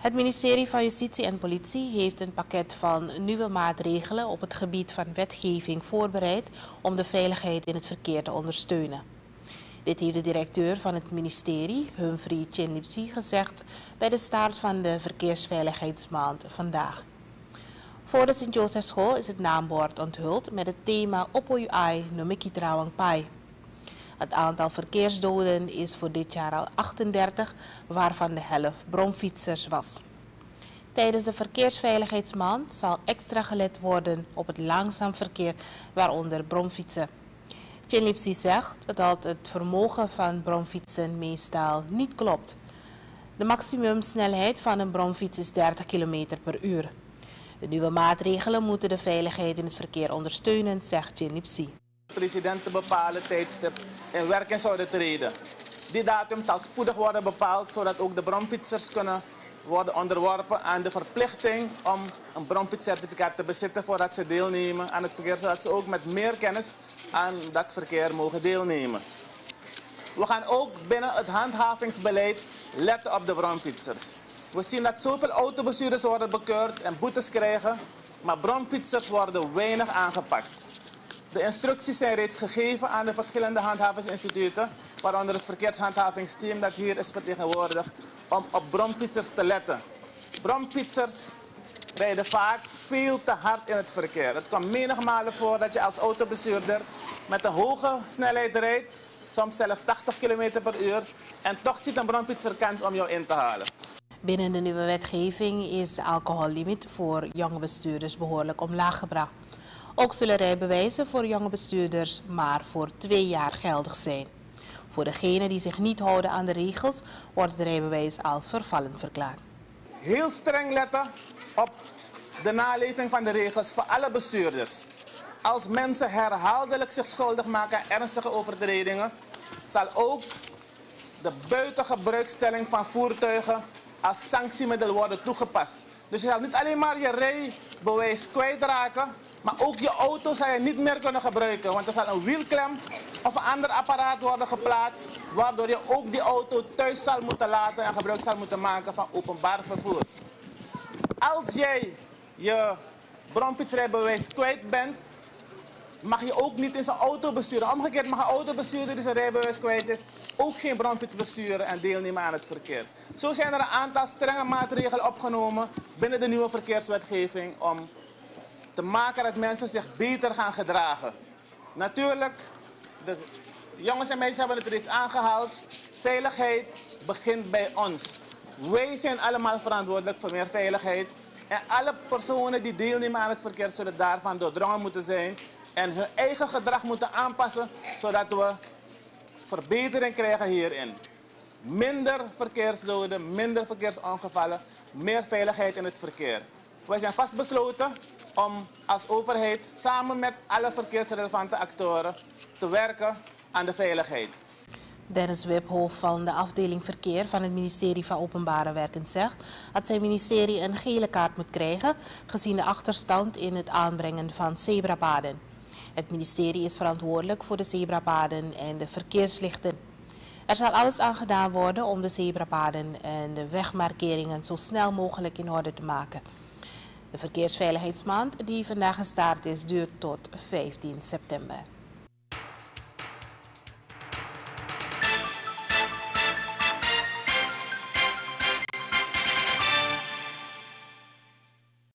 Het ministerie van Justitie en Politie heeft een pakket van nieuwe maatregelen op het gebied van wetgeving voorbereid om de veiligheid in het verkeer te ondersteunen. Dit heeft de directeur van het ministerie, Humphrey Chinlipsi, gezegd bij de start van de Verkeersveiligheidsmaand vandaag. Voor de Sint-Josefschool is het naambord onthuld met het thema Trawang Pai. Het aantal verkeersdoden is voor dit jaar al 38, waarvan de helft bromfietsers was. Tijdens de Verkeersveiligheidsmaand zal extra gelet worden op het langzaam verkeer, waaronder bromfietsen. Chinlipsi zegt dat het vermogen van bromfietsen meestal niet klopt. De maximumsnelheid van een bromfiets is 30 km per uur. De nieuwe maatregelen moeten de veiligheid in het verkeer ondersteunen, zegt Chinlipsi president te bepalen tijdstip in werking zouden treden. Die datum zal spoedig worden bepaald, zodat ook de bromfietsers kunnen worden onderworpen aan de verplichting om een bromfietscertificaat te bezitten voordat ze deelnemen aan het verkeer, zodat ze ook met meer kennis aan dat verkeer mogen deelnemen. We gaan ook binnen het handhavingsbeleid letten op de bromfietsers. We zien dat zoveel autobestuurders worden bekeurd en boetes krijgen, maar bromfietsers worden weinig aangepakt. De instructies zijn reeds gegeven aan de verschillende handhavingsinstituten, waaronder het verkeershandhavingsteam dat hier is vertegenwoordigd, om op bromfietsers te letten. Bromfietsers rijden vaak veel te hard in het verkeer. Het komt menigmalen voor dat je als autobestuurder met een hoge snelheid rijdt, soms zelfs 80 km per uur, en toch ziet een bromfietser kans om jou in te halen. Binnen de nieuwe wetgeving is de alcohollimiet voor jonge bestuurders behoorlijk omlaag gebracht. Ook zullen rijbewijzen voor jonge bestuurders maar voor twee jaar geldig zijn. Voor degenen die zich niet houden aan de regels wordt het rijbewijs al vervallen verklaard. Heel streng letten op de naleving van de regels voor alle bestuurders. Als mensen herhaaldelijk zich schuldig maken aan ernstige overtredingen, zal ook de buitengebruikstelling van voertuigen als sanctiemiddel worden toegepast. Dus je zal niet alleen maar je rijbewijs kwijtraken, maar ook je auto zal je niet meer kunnen gebruiken. Want er zal een wielklem of een ander apparaat worden geplaatst. Waardoor je ook die auto thuis zal moeten laten en gebruik zal moeten maken van openbaar vervoer. Als jij je bromfietsrijbewijs kwijt bent, mag je ook niet in zijn auto besturen. Omgekeerd mag een autobestuurder die zijn rijbewijs kwijt is ook geen bromfiets besturen en deelnemen aan het verkeer. Zo zijn er een aantal strenge maatregelen opgenomen binnen de nieuwe verkeerswetgeving om te maken dat mensen zich beter gaan gedragen. Natuurlijk, de jongens en meisjes hebben het reeds aangehaald. Veiligheid begint bij ons. Wij zijn allemaal verantwoordelijk voor meer veiligheid. En alle personen die deelnemen aan het verkeer zullen daarvan doordrongen moeten zijn. En hun eigen gedrag moeten aanpassen, zodat we verbetering krijgen hierin. Minder verkeersdoden, minder verkeersongevallen, meer veiligheid in het verkeer. Wij zijn vastbesloten om als overheid samen met alle verkeersrelevante actoren te werken aan de veiligheid. Dennis Webhoff van de afdeling verkeer van het ministerie van Openbare Werken zegt dat zijn ministerie een gele kaart moet krijgen gezien de achterstand in het aanbrengen van zebrapaden. Het ministerie is verantwoordelijk voor de zebrapaden en de verkeerslichten. Er zal alles aan gedaan worden om de zebrapaden en de wegmarkeringen zo snel mogelijk in orde te maken. De verkeersveiligheidsmaand die vandaag gestart is duurt tot 15 september.